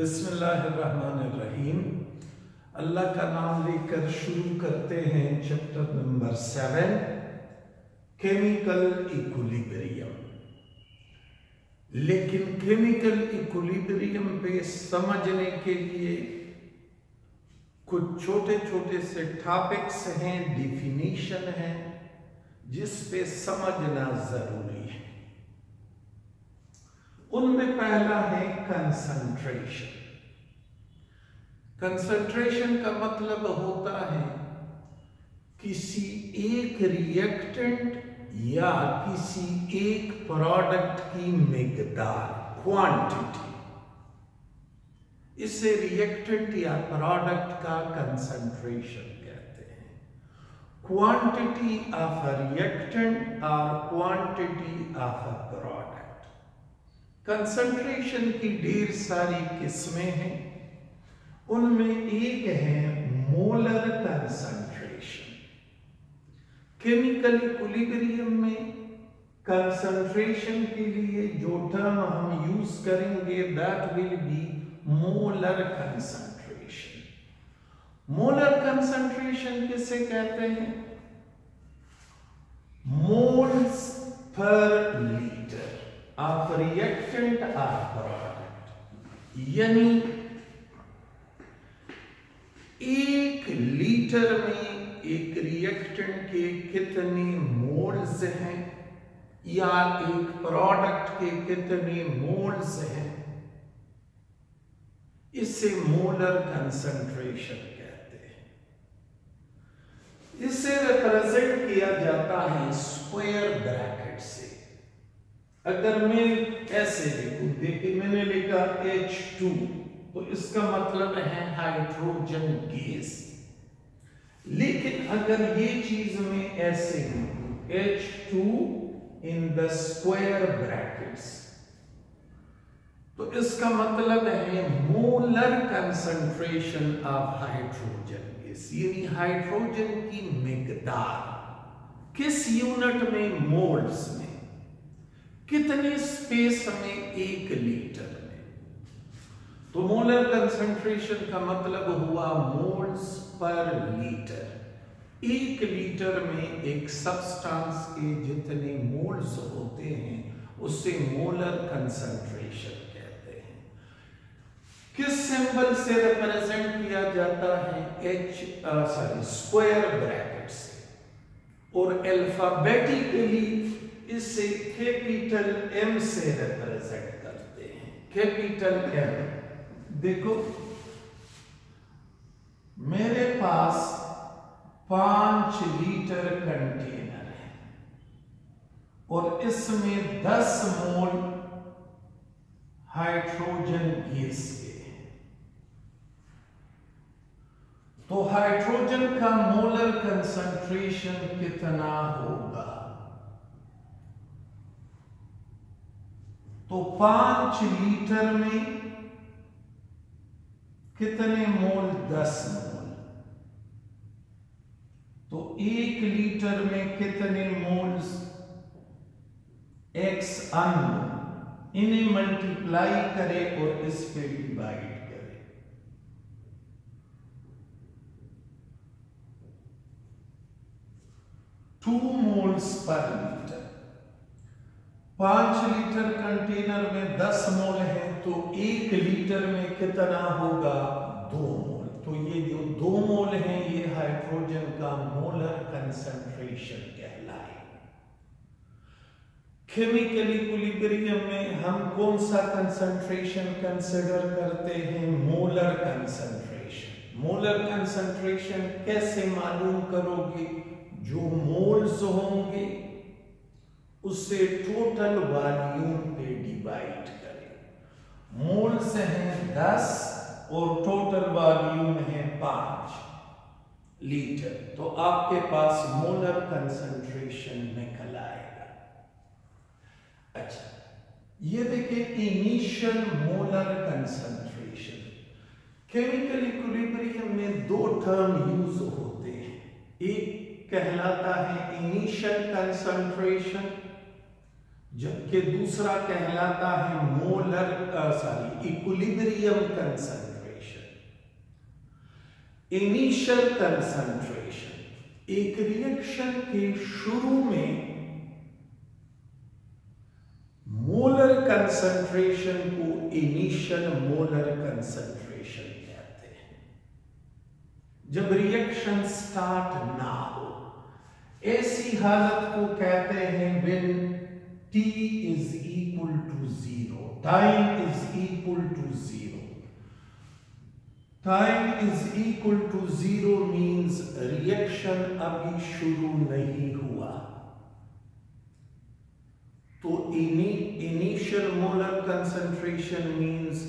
बिस्मिल्लाहिर्रहमानिर्रहीम। अल्लाह का नाम लेकर शुरू करते हैं chapter number seven chemical equilibrium लेकिन केमिकल इक्विलिब्रियम पे समझने के लिए कुछ छोटे छोटे से टॉपिक्स हैं डिफिनीशन है, जिस पे समझना ज़रूरी है। उनमें पहला है कंसंट्रेशन कंसंट्रेशन का मतलब होता है किसी एक रिएक्टेंट या किसी एक प्रोडक्ट की मिकदार क्वांटिटी इसे रिएक्टेंट या प्रोडक्ट का कंसंट्रेशन कहते हैं। क्वांटिटी ऑफ़ अ रिएक्टेंट और क्वांटिटी ऑफ़ अ कंसंट्रेशन की ढेर सारी किस्में हैं। उनमें एक है मोलर कंसंट्रेशन केमिकल इक्विलिब्रियम में कंसंट्रेशन के लिए जो टर्म हम यूज़ करेंगे that will be molar concentration molar concentration किसे कहते हैं? Moles per litre of reactant और प्रोडक्ट यानी एक लीटर में एक रिएक्टेंट के कितने मोल्स हैं या एक प्रोडक्ट के कितने मोल्स हैं? इसे मोलर कंसंट्रेशन कहते हैं। इसे रिप्रेजेंट किया जाता है स्क्वायर ब्रैकेट अगर मैं ऐसे लिखूं, देखिए मैंने लिखा H2 तो इसका मतलब है हाइड्रोजन गैस लेकिन अगर ये चीज़ में ऐसे H2 in the square brackets तो इसका मतलब है molar concentration of hydrogen gas यानी हाइड्रोजन की मिकदार। किस यूनिट में मोल्स में? कितने स्पेस में एक लीटर में? तो मोलर कंसंट्रेशन का मतलब हुआ मोल्स पर लीटर एक लीटर में एक सब्सटेंस के जितने मोल्स होते हैं, उससे मोलर कंसंट्रेशन कहते हैं। किस सिंबल से रिप्रेजेंट किया जाता है? एच सॉरी स्क्वायर ब्रैकेट से। और अल्फाबेटिकली इसे कैपिटल एम से रिप्रेजेंट करते हैं। कैपिटल एम देखो, मेरे पास पाँच लीटर कंटेनर है। और इसमें दस मोल हाइड्रोजन गैस के तो हाइड्रोजन का मोलर कंसंट्रेशन कितना होगा? तो पाँच लीटर में कितने मोल? दस मोल। तो एक लीटर में कितने मोल्स एक्स अन इन्हें मल्टीप्लाई करे और इस पे डिवाइड करे। टू मोल्स पर लीटर पाँच लीटर कंटेनर में दस मोल है तो एक लीटर में कितना होगा? दो मोल। तो ये जो दो मोल है, ये हाइड्रोजन का मोलर कंसंट्रेशन कहलाए। केमिकल इक्विलिब्रियम में हम कौन सा कंसंट्रेशन कंसिडर करते हैं? मोलर कंसंट्रेशन मोलर कंसंट्रेशन कैसे मालूम करोगे? जो मोल्स होंगे उससे टोटल वॉल्यूम पे डिवाइड करें। मोल्स हैं दस और टोटल वॉल्यूम है पाँच लीटर। तो आपके पास मोलर कंसंट्रेशन निकल आएगा। अच्छा ये देखिए initial molar concentration chemical equilibrium में दो टर्म यूज़ होते हैं। एक कहलाता है इनिशियल कंसंट्रेशन जबकि दूसरा कहलाता है molar sorry equilibrium concentration initial concentration एक रिएक्शन के शुरू में मोलर कंसंट्रेशन को इनिशियल मोलर कंसंट्रेशन कहते हैं। जब रिएक्शन स्टार्ट ना हो, ऐसी हालत को कहते हैं when t is equal to zero time is equal to zero time is equal to zero means reaction अभी शुरू नहीं हुआ तो initial molar concentration means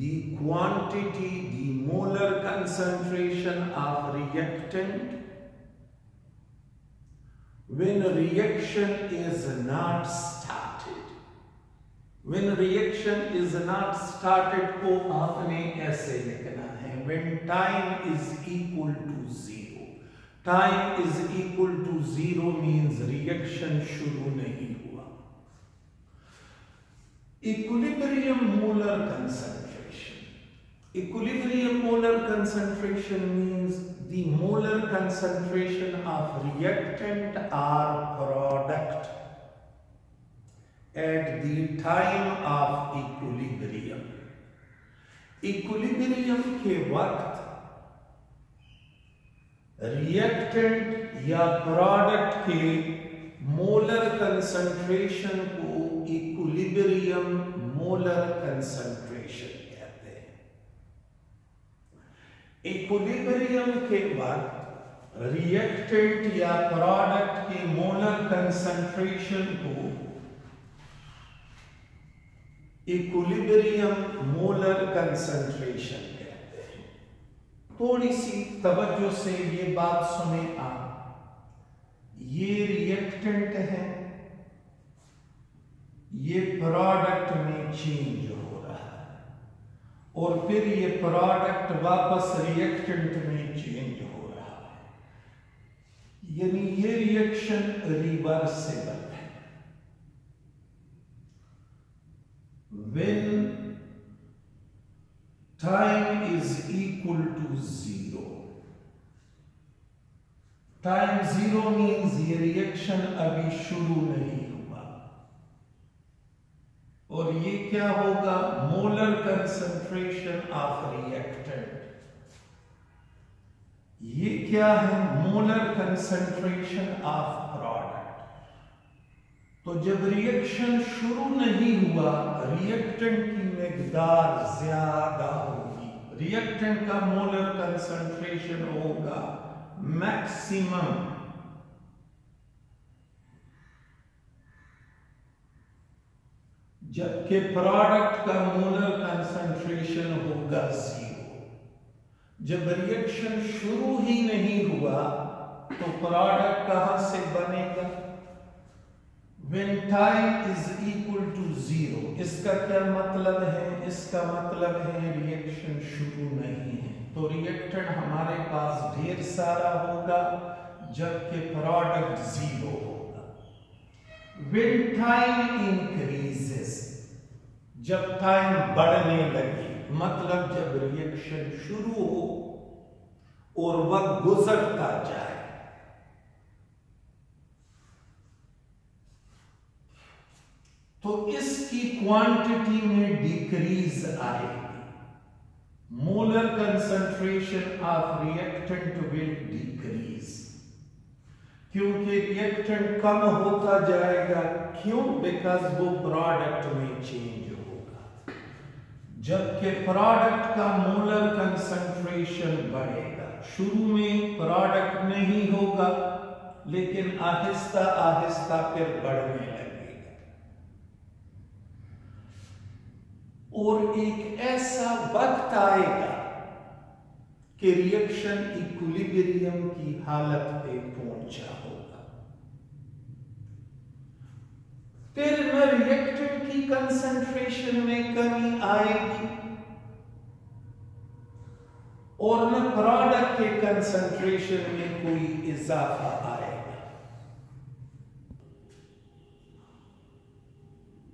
the quantity the molar concentration of reactant when a reaction is not started when a reaction is not started को आपने ऐसे लिखना है when time is equal to zero time is equal to zero means reaction शुरू नहीं हुआ equilibrium molar concentration equilibrium molar concentration means the molar concentration of reactant or product at the time of equilibrium. Equilibrium के वक्त reactant या product के molar concentration को equilibrium molar concentration equilibrium के बाद रिएक्टेंट या प्रोडक्ट के मोलर कंसंट्रेशन को इक्विलिब्रियम मोलर कंसंट्रेशन कहते हैं। थोड़ी सी तवज्जो से ये बात सुने आप। ये रिएक्टेंट है। ये प्रोडक्ट में चेंज हो और फिर ये प्रोडक्ट वापस रिएक्टेंट में चेंज हो रहा है। यानी ये रिएक्शन रिवर्सेबल है। When time is equal to zero time zero means ये रिएक्शन अभी शुरू नहीं और ये क्या होगा? मोलर कंसंट्रेशन ऑफ़ रिएक्टेंट ये क्या है? मोलर कंसंट्रेशन ऑफ़ प्रोडक्ट तो जब रिएक्शन शुरू नहीं हुआ रिएक्टेंट की मकदार ज़्यादा होगी। रिएक्टेंट का मोलर कंसंट्रेशन होगा मैक्सिमम जबकि प्रोडक्ट का मोलर कंसंट्रेशन होगा ज़ीरो जब रिएक्शन शुरू ही नहीं हुआ तो प्रोडक्ट कहाँ से बनेगा? When time is equal to zero, इसका क्या मतलब है? इसका मतलब है रिएक्शन शुरू नहीं है। तो रिएक्टेंट हमारे पास ढेर सारा होगा, जबकि प्रोडक्ट ज़ीरो होगा। When time increases जब टाइम बढ़ने लगे मतलब जब रिएक्शन शुरू हो और वक्त गुजरता जाए तो इसकी क्वांटिटी में डिक्रीज आएगी। Molar concentration of reactant will decrease क्योंकि रिएक्टेंट कम होता जाएगा, क्यों? बिकॉज़ वो प्रोडक्ट में चेंज जबकि प्रोडक्ट का मोलर कंसंट्रेशन बढ़ेगा। शुरू में प्रोडक्ट नहीं होगा, लेकिन आहिस्ता आहिस्ता फिर बढ़ने लगेगा। और एक ऐसा वक्त आएगा कि रिएक्शन इक्विलिब्रियम की हालत पे पहुँचा होगा। फिर न रिएक्टेंट की कंसंट्रेशन में कमी आएगी। और न प्रोडक्ट के कंसंट्रेशन में कोई इजाफा आएगा।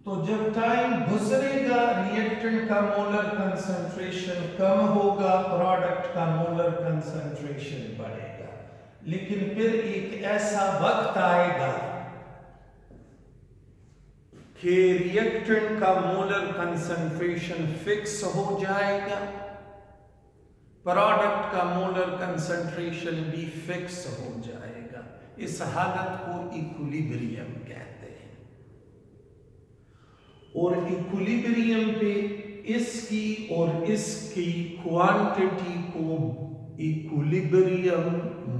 तो जब टाइम गुजरेगा रिएक्टेंट का मोलर कंसंट्रेशन कम होगा प्रोडक्ट का मोलर कंसंट्रेशन बढ़ेगा। लेकिन फिर एक ऐसा वक्त आएगा कि रिएक्टेंट का मोलर कंसंट्रेशन फिक्स हो जाएगा। प्रोडक्ट का मोलर कंसंट्रेशन भी फिक्स हो जाएगा। इस हालत को इक्विलिब्रियम कहते हैं। और इक्विलिब्रियम पे इसकी और इसकी क्वांटिटी को इक्विलिब्रियम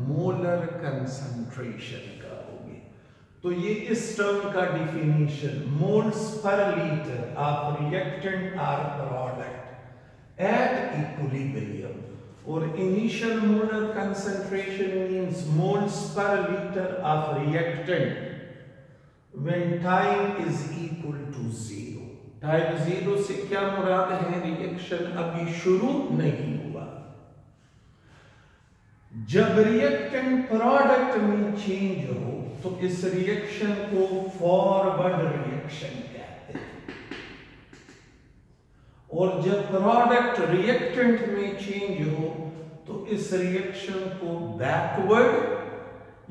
मोलर कंसंट्रेशन तो ये इस टर्म का definition moles per litre of reactant or product at equilibrium और initial molar concentration means moles per litre of reactant when time is equal to zero time zero से क्या मुराद है? Reaction अभी शुरू नहीं हुआ। जब रिएक्टेंट प्रोडक्ट में चेंज हो तो इस रिएक्शन को फॉरवर्ड रिएक्शन कहते हैं। और जब प्रोडक्ट रिएक्टेंट में चेंज हो तो इस रिएक्शन को बैकवर्ड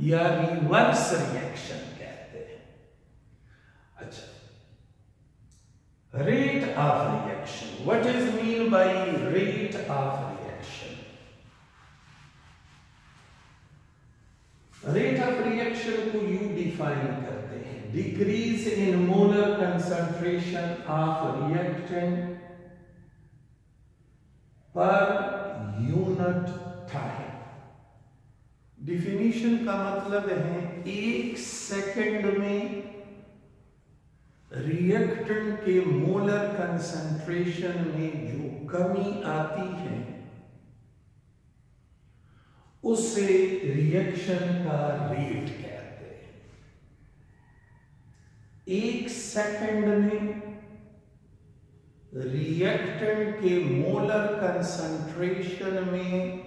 या रिवर्स रिएक्शन कहते हैं। अच्छा। Rate of reaction what is mean by rate of rate of reaction को you define decrease in molar concentration of reactant per unit time definition का मतलब है एक सेकंड में रिएक्टेंट के मोलर कंसंट्रेशन में जो कमी आती है उसे रिएक्शन का रेट हैं। एक सेकंड में रिएक्टेंट के मोलर कंसंट्रेशन में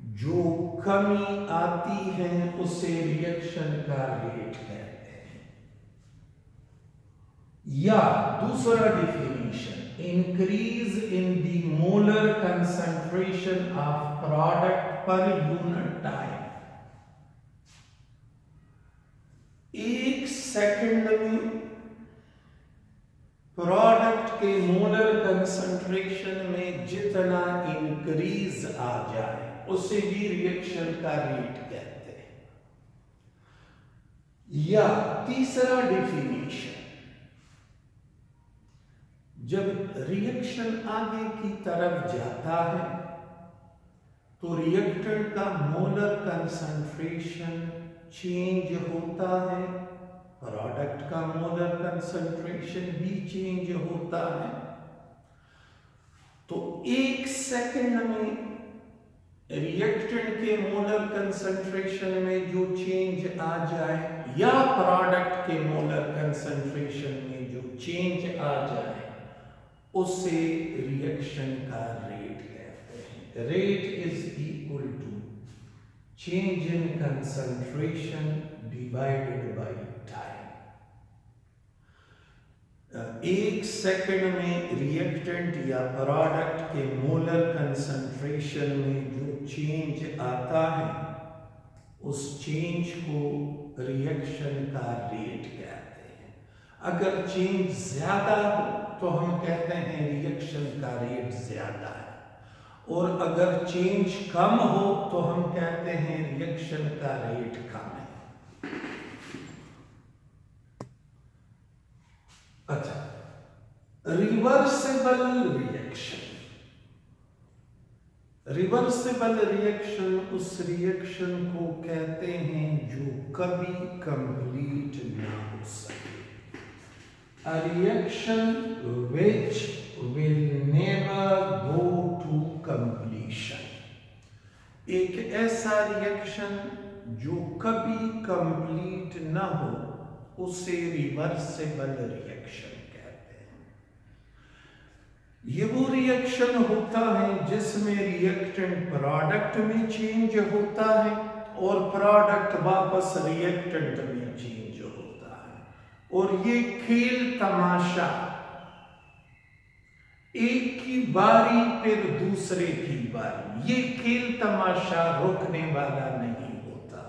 जो कमी आती है, उसे रिएक्शन का रेट कहते हैं। या दूसरा definition increase in the molar concentration of product per unit time एक सेकंड में प्रोडक्ट के मोलर कंसंट्रेशन में जितना इंक्रीज आ जाए उसे भी रिएक्शन का रेट कहते हैं या तीसरा डिफिनेशन जब रिएक्शन आगे की तरफ़ जाता है तो रिएक्टेंट का मोलर कंसंट्रेशन चेंज होता है प्रोडक्ट का मोलर कंसंट्रेशन भी चेंज होता है। तो एक सेकंड में रिएक्टेंट के मोलर कंसंट्रेशन में जो चेंज आ जाए, या प्रोडक्ट के मोलर कंसंट्रेशन में जो चेंज आ जाए, उसे रिएक्शन का रेट कहते हैं। Rate is equal to change in concentration divided by time एक सेकंड में रिएक्टेंट या प्रोडक्ट के मोलर कंसंट्रेशन में जो चेंज आता है, उस चेंज को रिएक्शन का रेट कहते हैं। अगर चेंज ज़्यादा हो तो हम कहते हैं रिएक्शन का रेट ज़्यादा है। और अगर चेंज कम हो तो हम कहते हैं रिएक्शन का रेट कम है। अच्छा रिवर्सिबल रिएक्शन रिवर्सिबल रिएक्शन उस रिएक्शन को कहते हैं जो कभी कंप्लीट ना हो सके। A reaction which will never go to completion एक ऐसा रिएक्शन जो कभी कंप्लीट ना हो, उसे रिवर्सिबल रिएक्शन ये वो रिएक्शन होता है जिसमें रिएक्टेंट प्रोडक्ट में चेंज होता है और प्रोडक्ट वापस रिएक्टेंट में चेंज होता है। और ये खेल तमाशा, एक की बारी फिर दूसरे की बारी, ये खेल तमाशा रोकने वाला नहीं होता।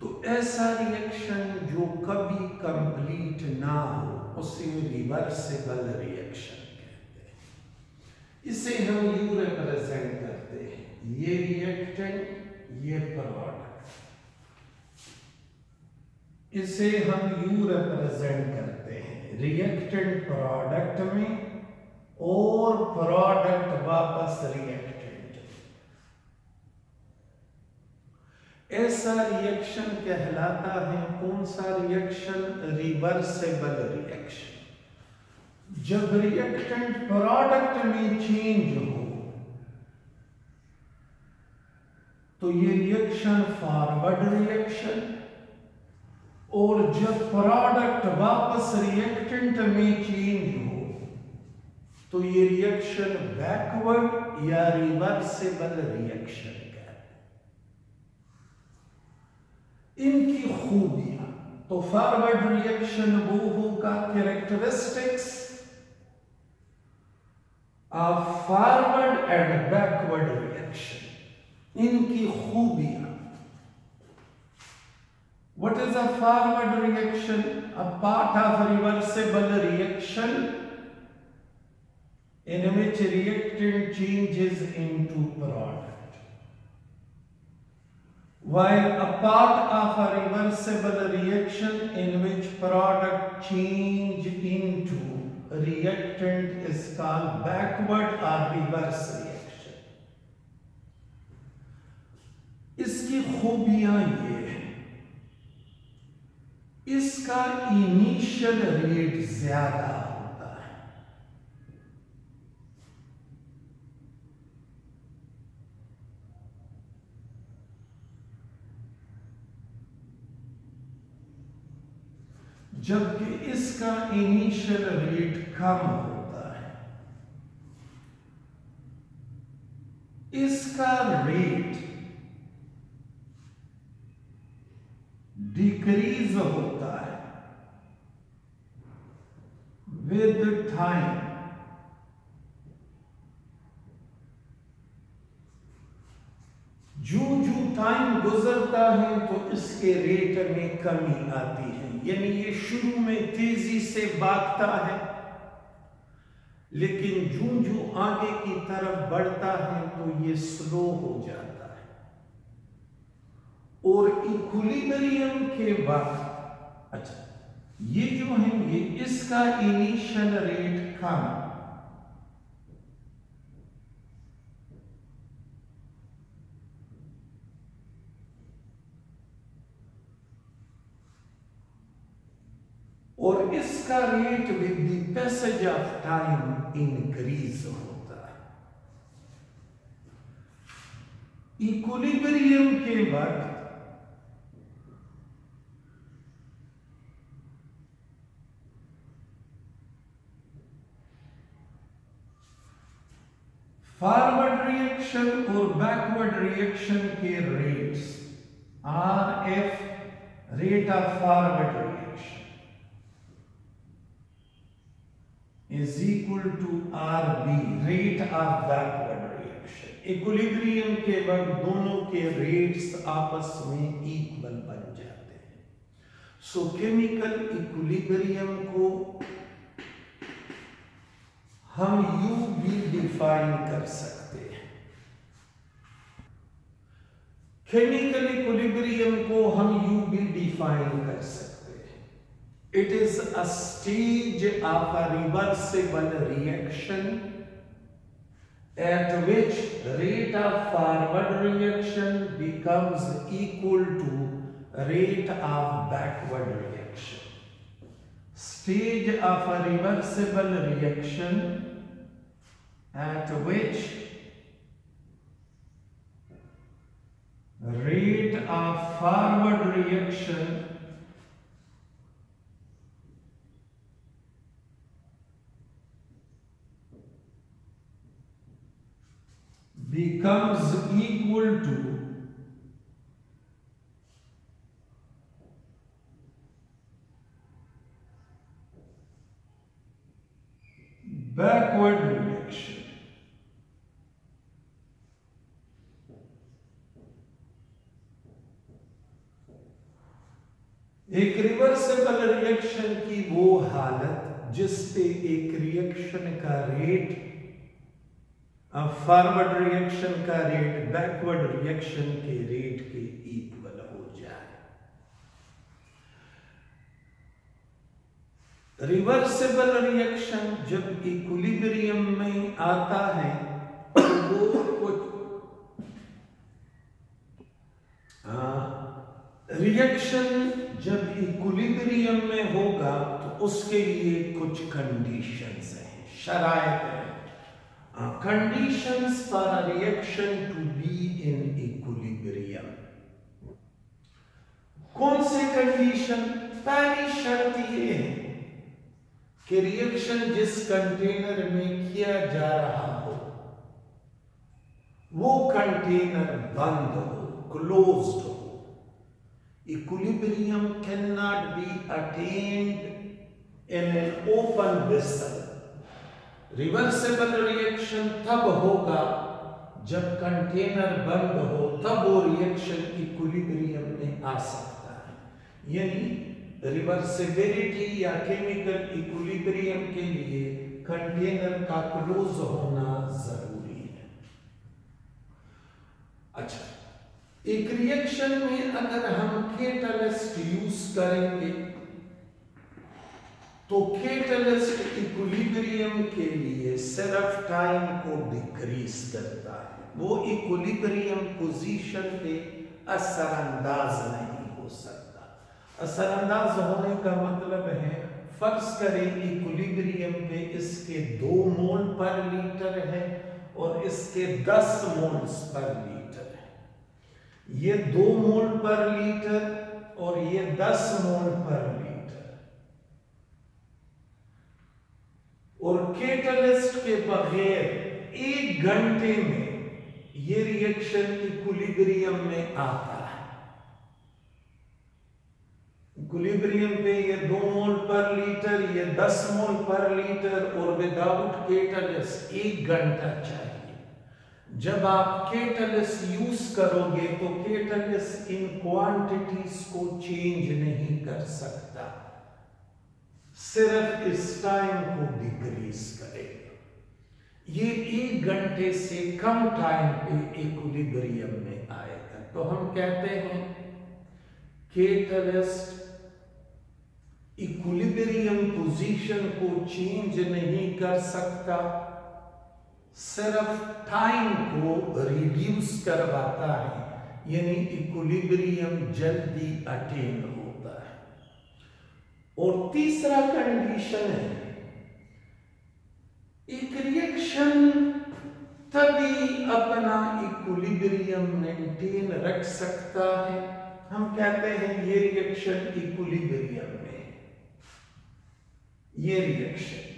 तो ऐसा रिएक्शन जो कभी कंप्लीट ना हो उसे रिवर्सिबल रिएक्शन कहते हैं इसे हम यू रिप्रेजेंट करते हैं ये रिएक्टेंट ये प्रोडक्ट इसे हम यू रिप्रेजेंट करते हैं रिएक्टेंट प्रोडक्ट में और प्रोडक्ट वापस रिएक्टेंट ऐसा रिएक्शन कहलाता है, कौन सा रिएक्शन रिवर्सेबल रिएक्शन जब रिएक्टेंट प्रोडक्ट में चेंज हो तो ये रिएक्शन फॉरवर्ड रिएक्शन और जब प्रोडक्ट वापस रिएक्टेंट में चेंज हो तो ये रिएक्शन बैकवर्ड या रिवर्सेबल रिएक्शन कहते इनकी खूबियाँ। तो फॉरवर्ड रिएक्शन वो होगा characteristics forward and backward reaction इनकी खूबियाँ। What is a forward reaction a part of reversible reaction in which reacted changes into product While a part of a reversible reaction in which product change into reactant is called backward or reverse reaction. इसकी खूबियाँ ये इसका initial rate ज़्यादा होता है जबकि इसका initial rate कम होता है। इसका रेट डिक्रीज होता है विद टाइम जो जो टाइम गुजरता है तो इसके रेट में कमी आती है। यानी ये शुरू में तेज़ी से भागता है, लेकिन जो जो आगे की तरफ़ बढ़ता है तो ये स्लो हो जाता है। और इक्विलिब्रियम के बाद अच्छा ये जो है, ये इसका इनिशियल रेट कम और इसका rate with the passage of time increase होता है। इक्विलिब्रियम के वक्त फॉरवर्ड रिएक्शन और बैकवर्ड रिएक्शन के rates R F rate of forward reaction equal to R B rate of backward reaction equilibrium के वक्त दोनों के रेट्स आपस में इक्वल बन जाते हैं। सो केमिकल इक्विलिब्रियम को हम यू भी डिफाइन कर सकते हैं। केमिकल इक्विलिब्रियम को हम यू भी डिफाइन कर सकते हैं। It is a stage of a reversible reaction at which rate of forward reaction becomes equal to rate of backward reaction. Stage of a reversible reaction at which rate of forward reaction becomes equal to forward reaction का rate, backward reaction के rate के equal हो जाए। Reversible reaction जब equilibrium में आता है तो वो कुछ रिएक्शन जब इक्विलिब्रियम में होगा तो उसके लिए कुछ कंडीशंस हैं। शराय है conditions for a reaction to be in equilibrium. कौन से कंडीशन पहली शर्त ये है कि रिएक्शन जिस कंटेनर में किया जा रहा हो, वो कंटेनर बंद हो क्लोज्ड हो। Equilibrium cannot be attained in an open vessel reversible reaction तब होगा, जब कंटेनर बंद हो, तब वो रिएक्शन इक्विलिब्रियम में आ सकता है। यानी रिवर्सिबिलिटी या केमिकल इक्विलिब्रियम के लिए कंटेनर का क्लोज होना ज़रूरी है। अच्छा एक रिएक्शन में अगर हम केटलिस्ट यूज़ करेंगे तो केटलिस्ट इक्विलिब्रियम के लिए सिर्फ़ टाइम को डिक्रीज करता है। वो इक्विलिब्रियम पोजीशन पे असरअंदाज नहीं हो सकता। असरअंदाज होने का मतलब है, फ़र्ज़ करें इक्विलिब्रियम पे इसके दो मोल पर लीटर है और इसके दस मोल्स पर लीटर है। ये दो मोल पर लीटर और ये दस मोल पर लीटर और केटलिस्ट के बगैर एक घंटे में ये रिएक्शन इक्विलिब्रियम में आता है। इक्विलिब्रियम पे ये दो मोल पर लीटर ये दस मोल पर लीटर और विदाउट केटलिस्ट एक घंटा चाहिए। जब आप केटलिस यूज़ करोगे तो केटलिस इन क्वांटिटीज को चेंज नहीं कर सकता। सिर्फ़ इस टाइम को डिक्रीज करेगा। ये एक घंटे से कम टाइम पे इक्विलिब्रियम में आएगा। तो हम कहते हैं केटलिस्ट इक्विलिब्रियम पोजीशन को चेंज नहीं कर सकता, सिर्फ़ टाइम को रिड्यूस करवाता है। यानी इक्विलिब्रियम जल्दी अटेन हो और तीसरा कंडीशन है एक रिएक्शन तभी अपना इक्विलिब्रियम मेंटेन रख सकता है। हम कहते हैं ये रिएक्शन इक्विलिब्रियम में। ये रिएक्शन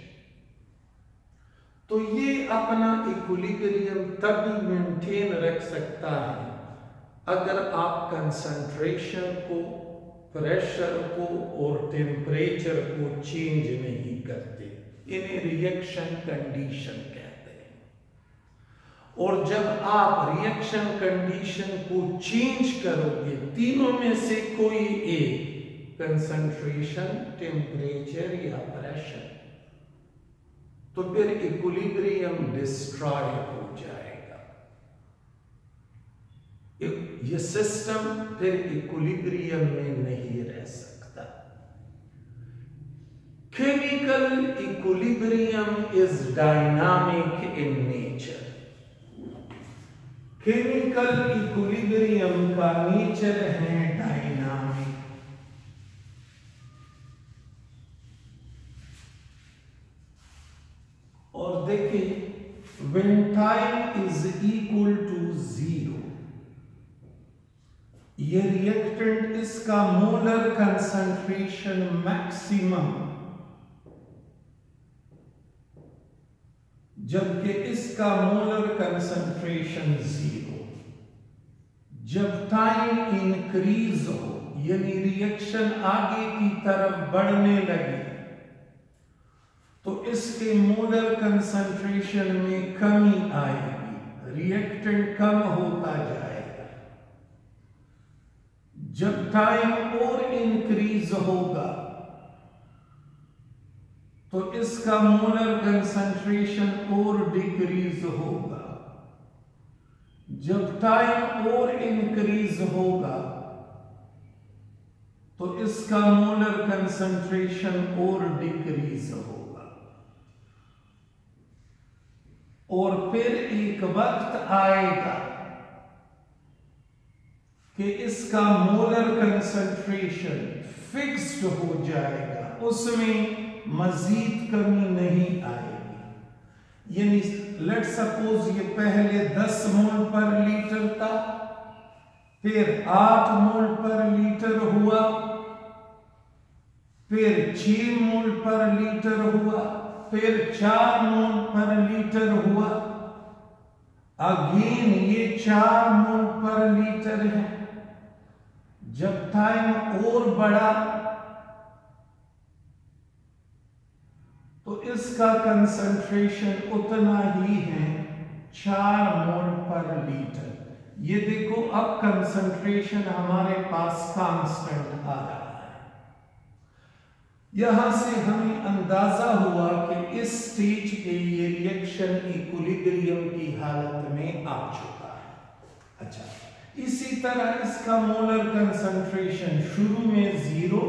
तो ये अपना इक्विलिब्रियम तभी मेंटेन रख सकता है, अगर आप कंसंट्रेशन को प्रेशर को और टेम्परेचर को चेंज नहीं करते। इन्हें रिएक्शन कंडीशन कहते हैं। और जब आप रिएक्शन कंडीशन को चेंज करोगे, तीनों में से कोई एक कंसंट्रेशन टेम्परेचर या प्रेशर तो फिर इक्विलिब्रियम डिस्ट्रॉय हो जाए। ये सिस्टम फिर इक्विलिब्रियम में नहीं रह सकता। Chemical equilibrium is dynamic in nature chemical equilibrium का नेचर है डायनामिक और देखिए, when time is equal to zero ये रिएक्टेंट इसका मोलर कंसंट्रेशन मैक्सिमम जबकि इसका मोलर कंसंट्रेशन ज़ीरो जब टाइम इंक्रीज हो यानी रिएक्शन आगे की तरफ़ बढ़ने लगे तो इसके मोलर कंसंट्रेशन में कमी आएगी. रिएक्टेंट कम होता जाएगा. जब टाइम और इंक्रीज होगा तो इसका मोलर कंसंट्रेशन और डिक्रीज होगा। जब टाइम और इंक्रीज होगा तो इसका मोलर कंसंट्रेशन और डिक्रीज होगा। और फिर एक वक्त आएगा कि इसका मोलर कंसंट्रेशन फिक्स्ड हो जाएगा, उसमें मजीद कमी नहीं आएगी। यानी लेट सपोज़ ये पहले 10 मोल पर लीटर था, फिर 8 मोल पर लीटर हुआ, फिर 6 मोल पर लीटर हुआ, फिर 4 मोल पर लीटर हुआ। अगेन ये 4 मोल पर लीटर है। जब टाइम और बढ़ा तो इसका कंसंट्रेशन उतना ही है चार मोल पर लीटर। ये देखो, अब कंसंट्रेशन हमारे पास कांस्टेंट आ रहा है। यहाँ से हमें अंदाज़ा हुआ कि इस स्टेज के लिए रिएक्शन इक्विलिब्रियम की हालत में आ चुका इसी तरह इसका मोलर कंसंट्रेशन शुरू में ज़ीरो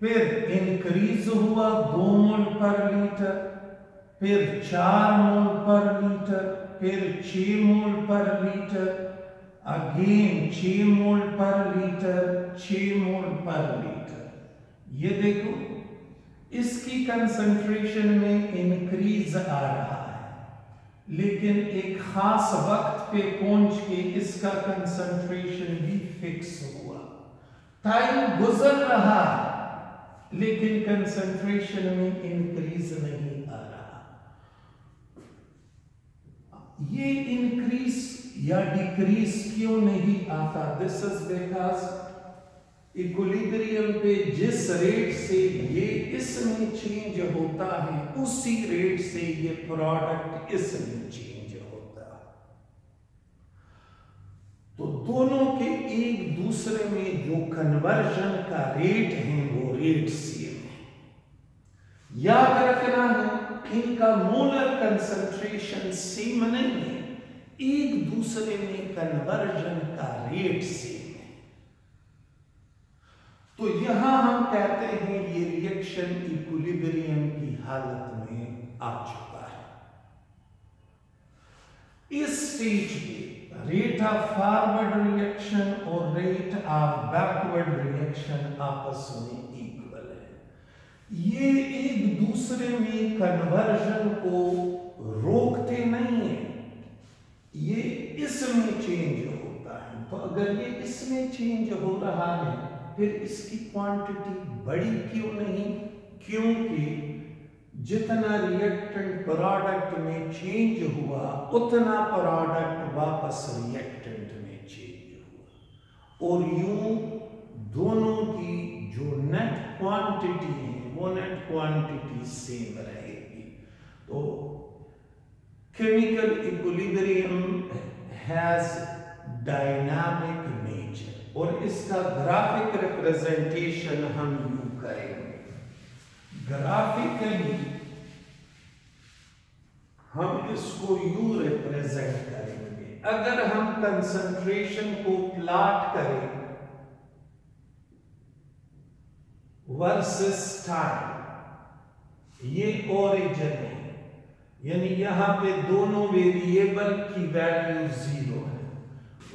फिर इंक्रीज हुआ दो मोल पर लीटर फिर चार मोल पर लीटर फिर छ मोल पर लीटर अगेन छ मोल पर लीटर छ मोल पर लीटर ये देखो, इसकी कंसंट्रेशन में इंक्रीज आ रहा लेकिन एक खास वक्त पे पहुँच के इसका कंसंट्रेशन भी फिक्स हुआ। टाइम गुजर रहा है लेकिन कंसंट्रेशन में इंक्रीज नहीं आ रहा। ये इंक्रीज या डिक्रीज क्यों नहीं आता? दिस इज़ बिकॉज़ इक्विलिब्रियम पे जिस रेट से ये इसमें चेंज होता है, उसी रेट से ये प्रोडक्ट इसमें चेंज होता है। तो दोनों के एक दूसरे में जो कन्वर्जन का रेट है, वो रेट सेम है। याद रखना है, इनका मोलर कंसंट्रेशन सेम नहीं है, एक दूसरे में कन्वर्जन का रेट सेम तो यहाँ हम कहते हैं ये रिएक्शन इक्विलिब्रियम की हालत में आ चुका है। इस स्टेज पे रेट ऑफ़ फॉरवर्ड रिएक्शन और रेट ऑफ़ बैकवर्ड रिएक्शन आपस में इक्वल है। ये एक दूसरे में कन्वर्जन को रोकते नहीं है। ये इसमें चेंज होता है। तो अगर ये इसमें चेंज हो रहा है फिर इसकी क्वांटिटी बड़ी क्यों नहीं? क्योंकि जितना रिएक्टेंट प्रोडक्ट में चेंज हुआ, उतना प्रोडक्ट वापस रिएक्टेंट में चेंज हुआ। और यूँ दोनों की जो नेट क्वांटिटी है, वो नेट क्वांटिटी सेम रहेगी। तो केमिकल इक्विलिब्रियम हैज़ डायनामिक और इसका ग्राफिक रिप्रेजेंटेशन हम यू करेंगे। ग्राफिकली हम इसको यू रिप्रेजेंट करेंगे। अगर हम कंसंट्रेशन को प्लॉट करें वर्सेस टाइम ये ओरिजिन है। यानी यहाँ पे दोनों वेरिएबल की वैल्यू ज़ीरो है।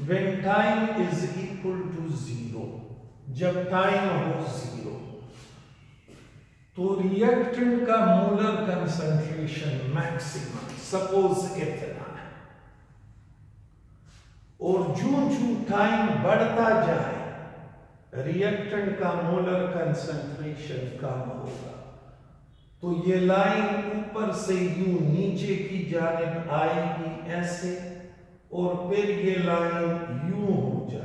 व्हेन टाइम इज़ इक्वल जब टाइम हो ज़ीरो तो रिएक्टेंट का मोलर कंसंट्रेशन मैक्सिमम सपोज़ इतना है। और जो जो टाइम बढ़ता जाए रिएक्टेंट का मोलर कंसंट्रेशन कम होगा। तो ये लाइन ऊपर से यू नीचे की जानब आएगी ऐसे, और फिर ये लाइन यू हो जाएगी।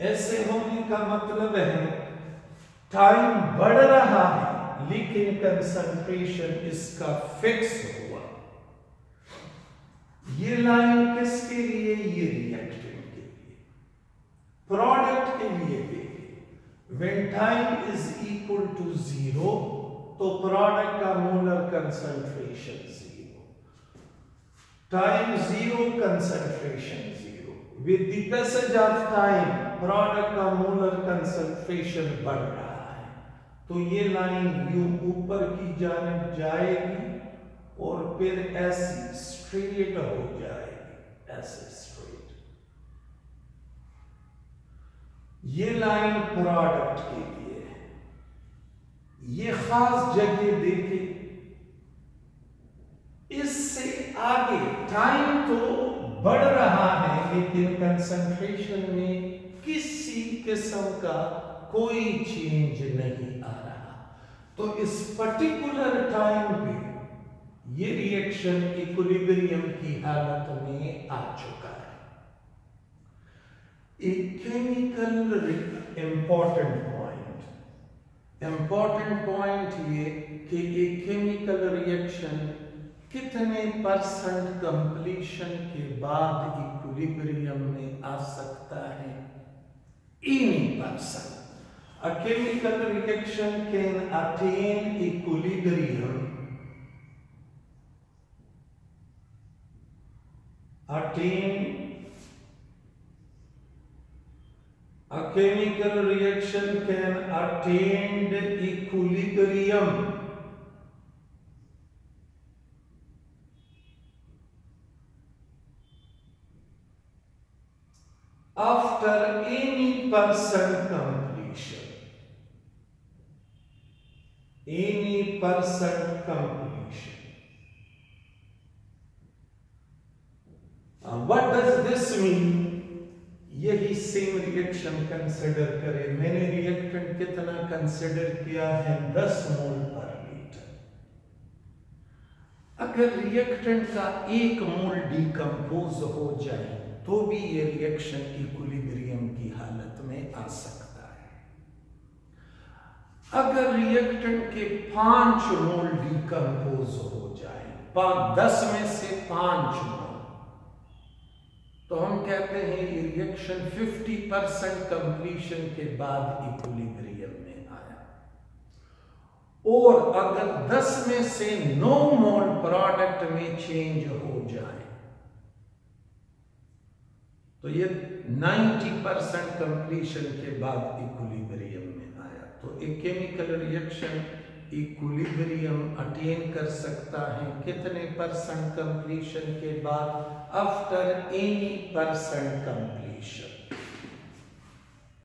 ऐसे होने का मतलब है टाइम बढ़ रहा है, लेकिन कंसंट्रेशन इसका फिक्स हुआ। ये लाइन किसके लिए? ये रिएक्टेंट के लिए। प्रोडक्ट के लिए when time is equal to zero तो प्रोडक्ट का molar concentration zero time zero concentration zero with the passage of time product का मोलर कंसंट्रेशन बढ़ रहा है। तो ये लाइन यू ऊपर की जानब जाएगी और फिर ऐसी स्ट्रेट हो जाएगी। ऐसे स्ट्रेट ये लाइन प्रोडक्ट के लिए है। ये खास जगह देखे। इससे आगे टाइम तो बढ़ रहा है, लेकिन कंसंट्रेशन में किसी किस्म का कोई चेंज नहीं आ रहा। तो इस पर्टिकुलर टाइम पे ये रिएक्शन इक्विलिब्रियम की हालत में आ चुका है। एक chemical important point important point ये कि एक केमिकल रिएक्शन कितने परसेंट कंप्लीशन के बाद इक्विलिब्रियम में आ सकता है। In person. A chemical reaction can attain equilibrium, attain a chemical reaction can attain equilibrium after any percent completion any percent completion uh, what does this mean? यही same reaction consider करें। मैंने reactant कितना consider किया है? 10 मोल पर litre अगर reactant का एक मोल डिकम्पोज हो जाए तो भी ये रिएक्शन आ सकता है। अगर रिएक्टेंट के पाँच मोल डिकम्पोज हो जाए दस में से पाँच मोल तो हम कहते हैं ये रिएक्शन 50 परसेंट कंप्लीशन के बाद इक्विलिब्रियम में आया। और अगर 10 में से 9 मोल प्रोडक्ट में चेंज हो जाए तो ये 90 परसेंट कंप्लीशन के बाद इक्विलिब्रियम में आया। तो एक केमिकल रिएक्शन इक्विलिब्रियम अटेन कर सकता है कितने परसेंट कंप्लीशन के बाद? After any percent completion